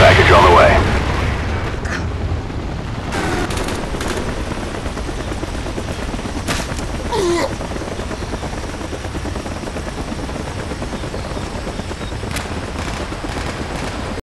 Package on the way. Ugh.